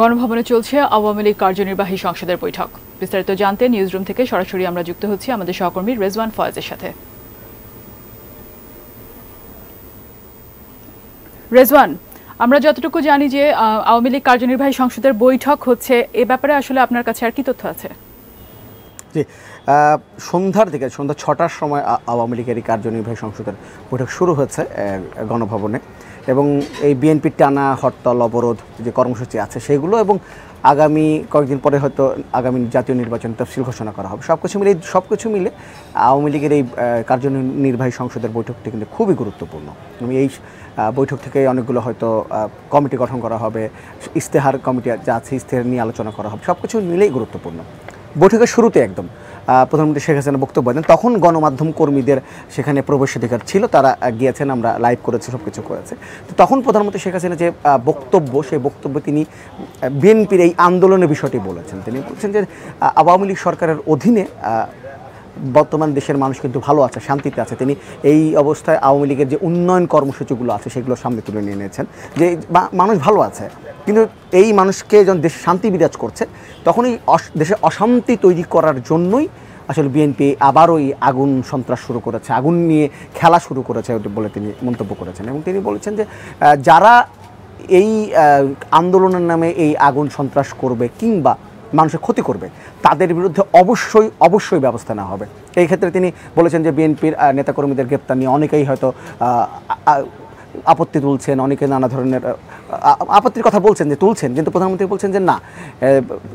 গণভবনে চলছে আওয়ামী লীগ কার্যনির্বাহী সংসদের বৈঠক। বিস্তারিত জানতে নিউজরুম থেকে সরাসরি আমরা যুক্ত হচ্ছি আমাদের সহকর্মী রেজওয়ান ফয়েজের সাথে। রেজওয়ান, আমরা যতটুকু জানি যে আওয়ামী লীগ কার্যনির্বাহী সংসদের বৈঠক হচ্ছে, এ ব্যাপারে আসলে আপনার কাছে আর কি তথ্য আছে? জি সন্ধ্যার দিকে, সন্ধ্যা ছটার সময় আওয়ামী লীগের কার্যনির্বাহী সংসদের বৈঠক শুরু হয়েছে গণভবনে। এবং এই বিএনপির টানা হরতাল, অবরোধ, যে কর্মসূচি আছে সেগুলো এবং আগামী কয়েকদিন পরে হয়তো আগামী জাতীয় নির্বাচন তফসিল ঘোষণা করা হবে। সব কিছু মিলে সব কিছু মিলে আওয়ামী লীগের এই কার্যনির্বাহী সংসদের বৈঠকটি কিন্তু খুবই গুরুত্বপূর্ণ। এবং এই বৈঠক থেকে অনেকগুলো হয়তো কমিটি গঠন করা হবে ইস্তেহার কমিটি যা আছে ইস্তেহার নিয়ে আলোচনা করা হবে সব কিছু মিলেই গুরুত্বপূর্ণ। বৈঠকের শুরুতে একদম প্রধানমন্ত্রী শেখ হাসিনা বক্তব্য দেন। তখন গণমাধ্যম কর্মীদের সেখানে প্রবেশাধিকার ছিল, তারা গিয়েছেন, আমরা লাইভ করেছি সব কিছু করেছে। তো তখন প্রধানমন্ত্রী শেখ হাসিনা যে বক্তব্য, সেই বক্তব্য তিনি বিএনপির এই আন্দোলনের বিষয়টি বলেছেন। তিনি বলছেন যে আওয়ামী লীগ সরকারের অধীনে বর্তমান দেশের মানুষ কিন্তু ভালো আছে, শান্তিতে আছে। তিনি এই অবস্থায় আওয়ামী লীগের যে উন্নয়ন কর্মসূচিগুলো আছে, সেগুলো সামনে তুলে নিয়ে নিয়েছেন। যে মানুষ ভালো আছে, কিন্তু এই মানুষকে যখন দেশে শান্তি বিরাজ করছে, তখনই দেশে অশান্তি তৈরি করার জন্যই আসলে বিএনপি আবারও এই আগুন সন্ত্রাস শুরু করেছে, আগুন নিয়ে খেলা শুরু করেছে বলে তিনি মন্তব্য করেছেন। এবং তিনি বলেছেন যে যারা এই আন্দোলনের নামে এই আগুন সন্ত্রাস করবে কিংবা মানুষের ক্ষতি করবে। তাদের বিরুদ্ধে অবশ্যই অবশ্যই ব্যবস্থা নেওয়া হবে। এই ক্ষেত্রে তিনি বলেছেন যে বিএনপির নেতাকর্মীদের গ্রেপ্তার নিয়ে অনেকেই হয়তো আপত্তি তুলছেন, অনেকে নানা ধরনের আপত্তির কথা বলছেন যে তুলছেন, কিন্তু প্রধানমন্ত্রী বলছেন যে না।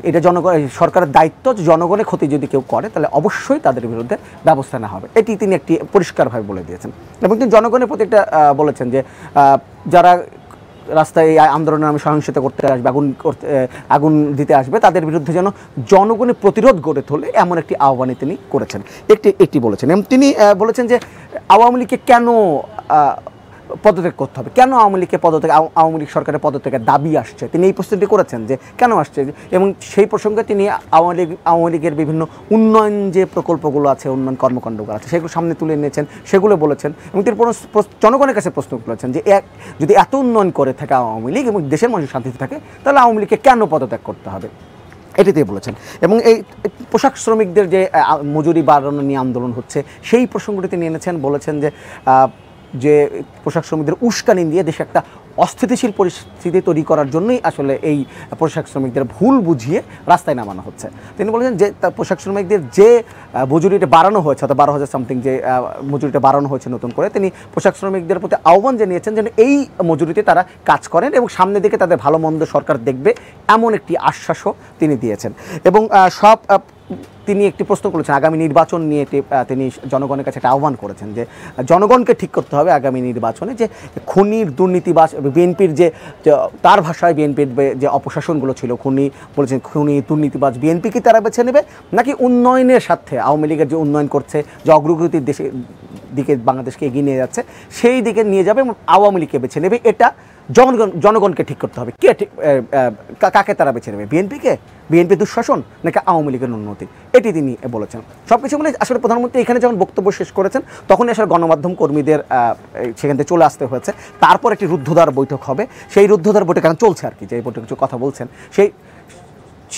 এটা জনগণ সরকারের দায়িত্ব জনগণের ক্ষতি যদি কেউ করে, তাহলে অবশ্যই তাদের বিরুদ্ধে ব্যবস্থা নেওয়া হবে। এটি তিনি একটি পরিষ্কারভাবে বলে দিয়েছেন। এবং তিনি জনগণের প্রতি একটা বলেছেন যে যারা রাস্তায় এই আন্দোলনের নামে সহিংসতা করতে আসবে, আগুন করতে আগুন দিতে আসবে, তাদের বিরুদ্ধে যেন জনগণের প্রতিরোধ গড়ে তোলে এমন একটি আহ্বানে তিনি করেছেন। একটি একটি বলেছেন। এবং তিনি বলেছেন যে আওয়ামী লীগকে কেন পদত্যাগ করতে হবে। কেন আওয়ামী লীগকে পদত্যাগ আওয়ামী লীগ সরকারের পদত্যাগের দাবি আসছে? তিনি এই প্রশ্নটি করেছেন যে কেন আসছে? এবং সেই প্রসঙ্গে তিনি আওয়ামী লীগ, আওয়ামী লীগের বিভিন্ন উন্নয়ন যে প্রকল্পগুলো আছে, উন্নয়ন কর্মকাণ্ডগুলো আছে, সেগুলো সামনে তুলে এনেছেন, সেগুলো বলেছেন এবং তিনি জনগণের কাছে প্রশ্ন করেছেন যে এক, যদি এত উন্নয়ন করে থাকে আওয়ামী লীগ এবং দেশের মানুষ শান্তিতে থাকে, তাহলে আওয়ামী লীগকে কেন পদত্যাগ করতে হবে? এটিতে বলেছেন। এবং এই পোশাক শ্রমিকদের যে মজুরি বাড়ানো নিয়ে আন্দোলন হচ্ছে, সেই প্রসঙ্গটি তিনি এনেছেন, বলেছেন যে যে পোশাক শ্রমিকদের উস্কানি দিয়ে দেশে একটা অস্থিতিশীল পরিস্থিতি তৈরি করার জন্যই আসলে এই পোশাক শ্রমিকদের ভুল বুঝিয়ে রাস্তায় নামানো হচ্ছে। তিনি বলেছেন যে পোশাক শ্রমিকদের যে মজুরিটা বাড়ানো হয়েছে, অর্থাৎ বারো হাজার সামথিং যে মজুরিটা বাড়ানো হয়েছে নতুন করে, তিনি পোশাক শ্রমিকদের প্রতি আহ্বান জানিয়েছেন যেন এই মজুরিতে তারা কাজ করেন এবং সামনের দিকে তাদের ভালো মন্দ সরকার দেখবে, এমন একটি আশ্বাসও তিনি দিয়েছেন। এবং সব তিনি একটি প্রশ্ন করেছেন, আগামী নির্বাচন নিয়ে তিনি জনগণের কাছে একটা আহ্বান করেছেন যে, জনগণকে ঠিক করতে হবে আগামী নির্বাচনে যে খুনির দুর্নীতিবাস বিএনপির যে তার ভাষায় বিএনপির যে অপশাসনগুলো ছিল, খুনি বলেছেন খুনি দুর্নীতিবাস বিএনপিকে তারা বেছে নেবে? নাকি উন্নয়নের সাথে আওয়ামী লীগের যে উন্নয়ন করছে, যে অগ্রগতির দেশে দিকে বাংলাদেশকে এগিয়ে নিয়ে যাচ্ছে, সেই দিকে নিয়ে যাবে এবং আওয়ামী লীগকে বেছে নেবে। এটা জনগণ, জনগণকে ঠিক করতে হবে। কে ঠিক কাকে তারা বেছে নেবে? বিএনপিকে? বিএনপি দুঃশাসন নাকি আওয়ামী লীগের উন্নতি? এটি তিনি বলেছেন। সব কিছু মিলে আসলে প্রধানমন্ত্রী এখানে যখন বক্তব্য শেষ করেছেন, তখনই আসলে গণমাধ্যম কর্মীদের সেখান থেকে চলে আসতে হয়েছে। তারপর একটি রুদ্ধদ্বার বৈঠক হবে। সেই রুদ্ধদ্বার বৈঠক এখন চলছে আর কি, যে বৈঠক কিছু কথা বলছেন। সেই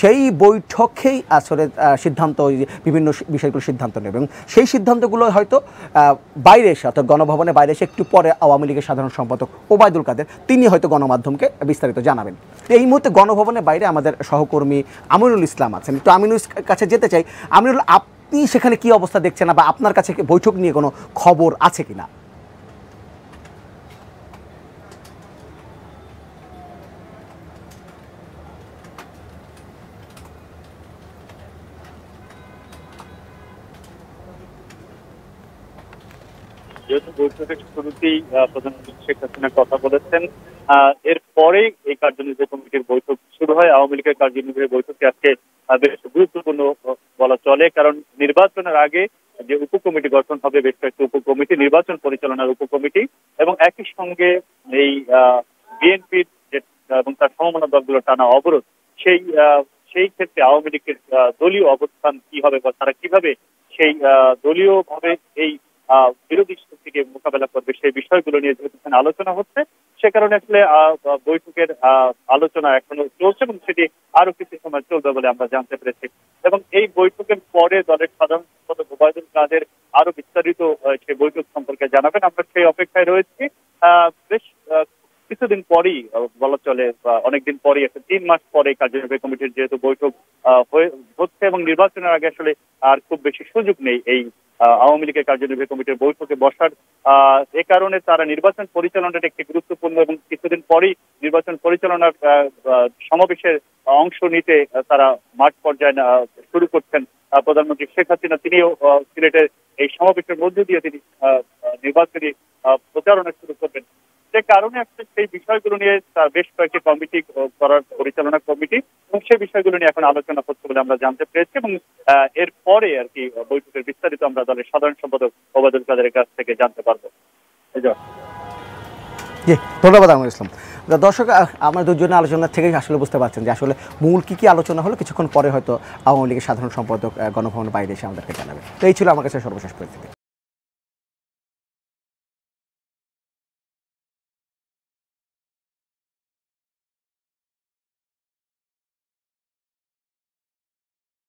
সেই বৈঠকেই আসলে সিদ্ধান্ত বিভিন্ন বিষয়গুলো সিদ্ধান্ত নেবে। এবং সেই সিদ্ধান্তগুলো হয়তো বাইরে এসে, অর্থাৎ গণভবনে বাইরে এসে একটু পরে আওয়ামী লীগের সাধারণ সম্পাদক ওবায়দুল কাদের, তিনি হয়তো গণমাধ্যমকে বিস্তারিত জানাবেন। এই মুহূর্তে গণভবনের বাইরে আমাদের সহকর্মী আমিনুল ইসলাম আছেন। তো আমিনুল কাছে যেতে চাই, আমিনুল, আপনি সেখানে কি অবস্থা দেখছেন, বা আপনার কাছে বৈঠক নিয়ে কোনো খবর আছে কিনা? যেহেতু বৈঠকের শুরুতেই প্রধানমন্ত্রী শেখ হাসিনা কথা বলেছেন। এরপরেই এই কার্যনির্বাহী কমিটির বৈঠক শুরু হয়। আওয়ামী লীগের কার্যনির্বাহী বৈঠকটি আজকে বেশ গুরুত্বপূর্ণ বলা চলে, কারণ নির্বাচনের আগে যে উপকমিটি গঠন হবে, বেশ কয়েকটি উপকমিটি, নির্বাচন পরিচালনার উপকমিটি, এবং একই সঙ্গে এই বিএনপির এবং তার সমমনা দলগুলো টানা অবরোধ, সেই সেই ক্ষেত্রে আওয়ামী লীগের দলীয় অবস্থান কি হবে বা তারা কীভাবে সেই দলীয় ভাবে এই বিরোধী শক্তিকে মোকাবেলা করবে সেই বিষয়গুলো নিয়ে যেহেতু আলোচনা হচ্ছে, সে কারণে আসলে বৈঠকের আলোচনা এখনও চলছে এবং সেটি আরও কিছু সময় চলবে বলে আমরা জানতে পেরেছি। এবং এই বৈঠকের পরে দলের সাধারণ সম্পাদক ওবায়দুল কাদের আরও বিস্তারিত সেই বৈঠক সম্পর্কে জানাবেন। আমরা সেই অপেক্ষায় রয়েছি। বেশ কিছুদিন পরেই বলা চলে অনেকদিন পরেই, একটা তিন মাস পরে কার্যনির্বাহী কমিটির যেহেতু বৈঠক হচ্ছে এবং নির্বাচনের আগে আসলে আর খুব বেশি সুযোগ নেই এই আওয়ামী লীগের কার্যনির্বাহী কমিটির বৈঠকে বসার। এ কারণে তারা নির্বাচন পরিচালনাটা একটি গুরুত্বপূর্ণ এবং কিছুদিন পরেই নির্বাচন পরিচালনার সমাবেশের অংশ নিতে তারা মাঠ পর্যায়ে শুরু করছেন। প্রধানমন্ত্রী শেখ হাসিনা, তিনিও সিলেটের এই সমাবেশের মধ্য দিয়ে তিনি নির্বাচনী প্রচারণা শুরু করবেন। সে কারণে আসলে সেই বিষয়গুলো নিয়ে বেশ কয়েকটি কমিটি করার পরিচালনা কমিটি এবং সেই বিষয়গুলো নিয়ে এখন আলোচনা হচ্ছে বলে আমরা জানতে পেরেছি এবং এর পরে আর কি বৈঠকের বিস্তারিত আমরা দলের সাধারণ সম্পাদক ওবায়দুল কাদের কাছ থেকে জানতে পারব। জি ধন্যবাদ আমার ইসলাম। দর্শক আমরা দুজনের আলোচনা থেকে আসলে বুঝতে পারছেন যে আসলে মূল কি কি আলোচনা হলো কিছুক্ষণ পরে হয়তো আওয়ামী লীগের সাধারণ সম্পাদক আহ, গণভবনের বাইরে এসে আমাদেরকে জানাবে। তো এই ছিল আমার কাছে সর্বশেষ পরিস্থিতি।